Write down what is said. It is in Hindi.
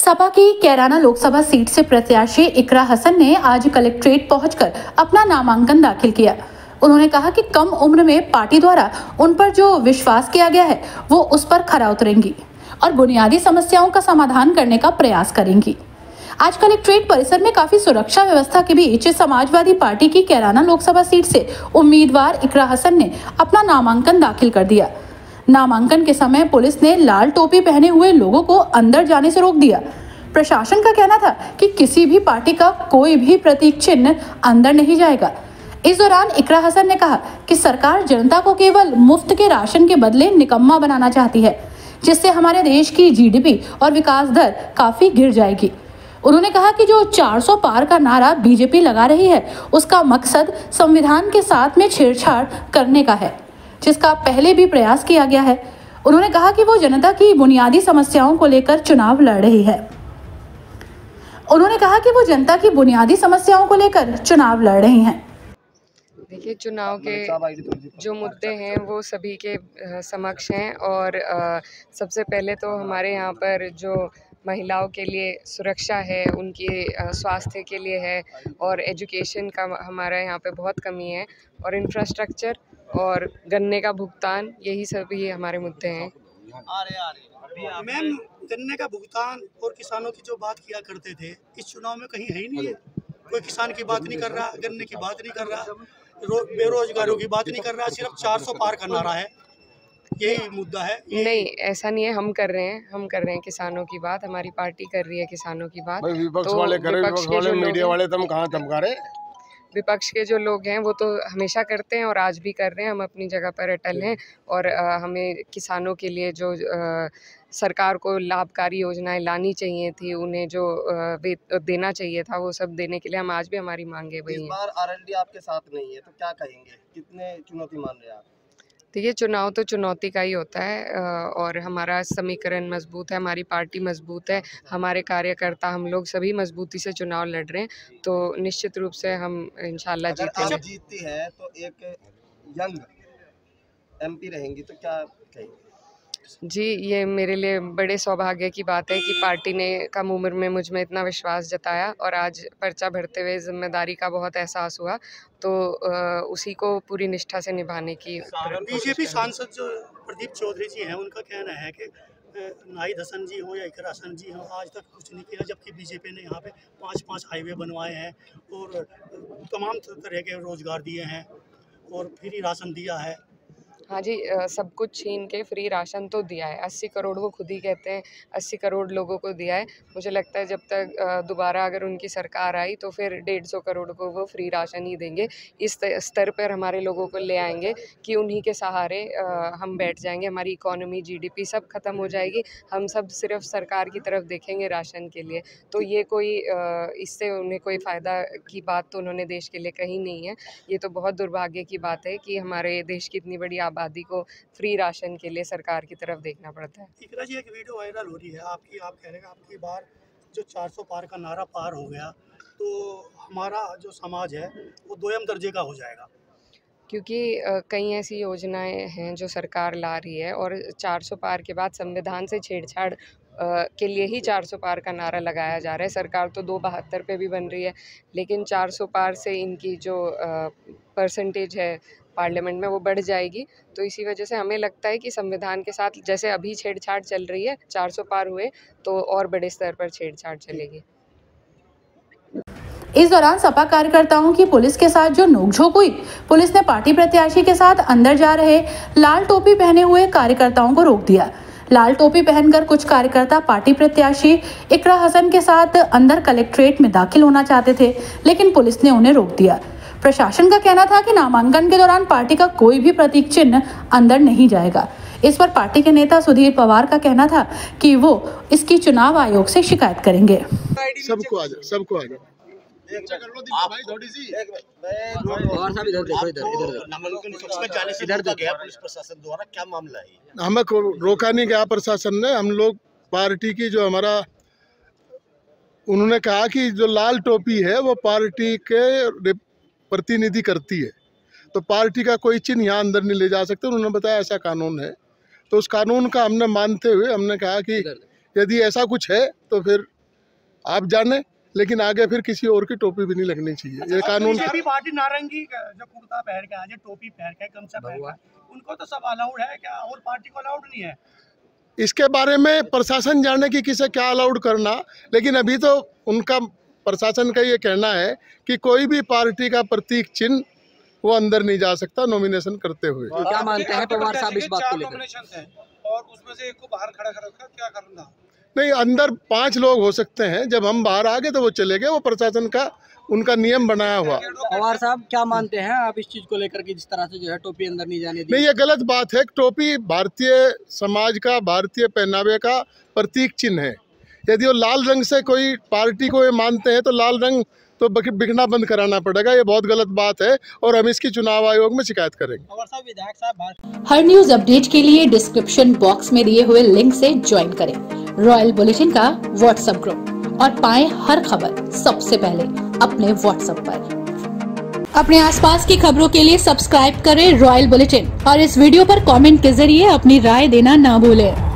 सपा की कैराना लोकसभा सीट से प्रत्याशी इकरा हसन ने आज कलेक्ट्रेट पहुंचकर अपना नामांकन दाखिल किया। उन्होंने कहा कि कम उम्र में पार्टी द्वारा उन पर जो विश्वास किया गया है, वो उस पर खरा उतरेंगी और बुनियादी समस्याओं का समाधान करने का प्रयास करेंगी। आज कलेक्ट्रेट परिसर में काफ़ी सुरक्षा व्यवस्था के बीच समाजवादी पार्टी की कैराना लोकसभा सीट से उम्मीदवार इकरा हसन ने अपना नामांकन दाखिल कर दिया। नामांकन के समय पुलिस ने लाल टोपी पहने हुए लोगों को अंदर जाने से रोक दिया। प्रशासन का कहना था कि किसी भी पार्टी का कोई भी प्रतीक चिन्ह अंदर नहीं जाएगा। इस दौरान इकरा हसन ने कहा कि सरकार जनता को केवल मुफ़्त के राशन के बदले निकम्मा बनाना चाहती है, जिससे हमारे देश की जीडीपी और विकास दर काफ़ी गिर जाएगी। उन्होंने कहा कि जो 400 पार का नारा बीजेपी लगा रही है, उसका मकसद संविधान के साथ में छेड़छाड़ करने का है। जिसका पहले भी प्रयास किया गया है। उन्होंने कहा कि वो जनता की बुनियादी समस्याओं को लेकर चुनाव लड़ रही है। उन्होंने कहा कि वो जनता की बुनियादी समस्याओं को लेकर चुनाव लड़ रही हैं। देखिए चुनाव के जो मुद्दे हैं वो सभी के समक्ष हैं और सबसे पहले तो हमारे यहाँ पर जो महिलाओं के लिए सुरक्षा है उनकी स्वास्थ्य के लिए है और एजुकेशन का हमारा यहाँ पे बहुत कमी है और इंफ्रास्ट्रक्चर और गन्ने का भुगतान यही सभी हमारे मुद्दे हैं। मैम गन्ने का भुगतान और किसानों की जो बात किया करते थे इस चुनाव में कहीं है ही नहीं है। कोई किसान की बात नहीं कर रहा गन्ने की बात नहीं कर रहा बेरोजगारों की बात नहीं कर रहा सिर्फ़ 400 पार का नारा है। यही मुद्दा है यही नहीं ऐसा नहीं है हम कर रहे हैं हम कर रहे हैं किसानों की बात हमारी पार्टी कर रही है किसानों की बात। विपक्ष तो वाले करें विपक्ष वाले मीडिया वाले तुम कहाँ धमका रहे विपक्ष के जो लोग हैं वो तो हमेशा करते हैं और आज भी कर रहे हैं। हम अपनी जगह पर अटल हैं और आ, हमें किसानों के लिए जो आ, सरकार को लाभकारी योजनाएँ लानी चाहिए थी उन्हें जो देना चाहिए था वो सब देने के लिए हम आज भी हमारी मांगे वही हैं। आरएलडी आपके साथ नहीं है तो क्या कहेंगे? कितने चुनौती मान रहे हैं आप? देखिए चुनाव तो चुनौती का ही होता है और हमारा समीकरण मज़बूत है हमारी पार्टी मज़बूत है हमारे कार्यकर्ता हम लोग सभी मजबूती से चुनाव लड़ रहे हैं तो निश्चित रूप से हम इंशाल्लाह जीतेंगे जीतती है तो एक यंग एमपी रहेंगी तो क्या कहेंगे? जी ये मेरे लिए बड़े सौभाग्य की बात है कि पार्टी ने कम उम्र में मुझमें इतना विश्वास जताया और आज पर्चा भरते हुए ज़िम्मेदारी का बहुत एहसास हुआ। तो उसी को पूरी निष्ठा से निभाने की बीजेपी सांसद जो प्रदीप चौधरी जी हैं उनका कहना है कि नाहिद हसन जी हो या इकर हसन जी हो आज तक कुछ नहीं किया जबकि बीजेपी ने यहाँ पे पाँच पाँच हाईवे बनवाए हैं और तमाम तरह के रोज़गार दिए हैं और फ्री राशन दिया है। हाँ जी सब कुछ छीन के फ्री राशन तो दिया है। अस्सी करोड़ वो खुद ही कहते हैं, अस्सी करोड़ लोगों को दिया है। मुझे लगता है जब तक दोबारा अगर उनकी सरकार आई तो फिर डेढ़ सौ करोड़ को वो फ्री राशन ही देंगे। इस स्तर पर हमारे लोगों को ले आएँगे कि उन्हीं के सहारे हम बैठ जाएँगे, हमारी इकोनॉमी, जीडीपी सब खत्म हो जाएगी। हम सब सिर्फ़ सरकार की तरफ़ देखेंगे राशन के लिए। तो ये कोई इससे उन्हें कोई फ़ायदा की बात तो उन्होंने देश के लिए कही नहीं है। ये तो बहुत दुर्भाग्य की बात है कि हमारे देश की इतनी बड़ी आबादी आबादी को फ्री राशन के लिए सरकार की तरफ़ देखना पड़ता है। जी एक वीडियो वायरल हो रही है। आपकी आप कह रहे हैं आपकी बार जो 400 पार का नारा पार हो गया तो हमारा जो समाज है वो दोयम दर्जे का हो जाएगा। क्योंकि कई ऐसी योजनाएँ हैं जो सरकार ला रही है और 400 पार के बाद संविधान से छेड़छाड़ के लिए ही 400 पार का नारा लगाया जा रहा है। सरकार तो दो बहत्तर पे भी बन रही है लेकिन 400 पार से इनकी जो परसेंटेज है पार्लियामेंट में वो बढ़ जाएगी। तो इसी वजह से हमें लगता है कि संविधान के साथ जैसे अभी छेड़छाड़ चल रही है 400 पार हुए तो और बड़े स्तर पर छेड़छाड़ चलेगी। इस दौरान सपा कार्यकर्ताओं की पुलिस के साथ जो नोकझोंक हुई, पुलिस ने पार्टी प्रत्याशी के साथ अंदर जा रहे लाल टोपी पहने हुए कार्यकर्ताओं को रोक दिया। लाल टोपी पहनकर कुछ कार्यकर्ता पार्टी प्रत्याशी इकरा हसन के साथ अंदर कलेक्ट्रेट में दाखिल होना चाहते थे, लेकिन पुलिस ने उन्हें रोक दिया। प्रशासन का कहना था कि नामांकन के दौरान पार्टी का कोई भी प्रतीक चिन्ह अंदर नहीं जाएगा। इस पर पार्टी के नेता सुधीर पवार का कहना था कि वो इसकी चुनाव आयोग से शिकायत करेंगे। सबको आ सबको आ हमें रोका नहीं गया प्रशासन ने हम लोग पार्टी की जो हमारा उन्होंने कहा कि जो लाल टोपी है वो पार्टी के प्रतिनिधि करती है। तो पार्टी का कोई चिन्ह यहाँ अंदर नहीं ले जा सकते उन्होंने बताया ऐसा कानून है। तो उस कानून का हमने मानते हुए हमने कहा कि यदि ऐसा कुछ है तो फिर आप जाने लेकिन आगे फिर किसी और की टोपी भी नहीं लगनी चाहिए। अच्छा, ये कानून बीजेपी पार्टी नारंगी जो कुर्ता पहन के आज टोपी पहन के गमछा पहन के उनको तो सब अलाउड है क्या? और पार्टी को अलाउड नहीं है? इसके बारे में प्रशासन जाने की किसे क्या अलाउड करना लेकिन अभी तो उनका प्रशासन का ये कहना है कि कोई भी पार्टी का प्रतीक चिन्ह वो अंदर नहीं जा सकता नॉमिनेशन करते हुए। तो क्या मानते हैं पवार साहब इस बात को लेकर? और उसमें से एक को बाहर खड़ा कर रखा क्या करना? नहीं अंदर पाँच लोग हो सकते हैं। जब हम बाहर आ गए तो वो चले गए वो प्रशासन का उनका नियम बनाया हुआ। पवार साहब क्या मानते हैं आप इस चीज़ को लेकर के जिस तरह से जो है टोपी अंदर नहीं जाने दी? नहीं ये गलत बात है। टोपी भारतीय समाज का भारतीय पहनावे का प्रतीक चिन्ह है। यदि वो लाल रंग से कोई पार्टी को ये मानते हैं तो लाल रंग तो बक- बिकना बंद कराना पड़ेगा ये बहुत गलत बात है और हम इसकी चुनाव आयोग में शिकायत करेंगे। विधायक साहब हर न्यूज़ अपडेट के लिए डिस्क्रिप्शन बॉक्स में दिए हुए लिंक से ज्वाइन करें। रॉयल बुलेटिन का व्हाट्सएप ग्रुप। और पाएँ हर खबर सबसे पहले अपने व्हाट्सएप पर। अपने आसपास की खबरों के लिए सब्सक्राइब करें रॉयल बुलेटिन। और इस वीडियो पर कमेंट के ज़रिए अपनी राय देना ना भूलें।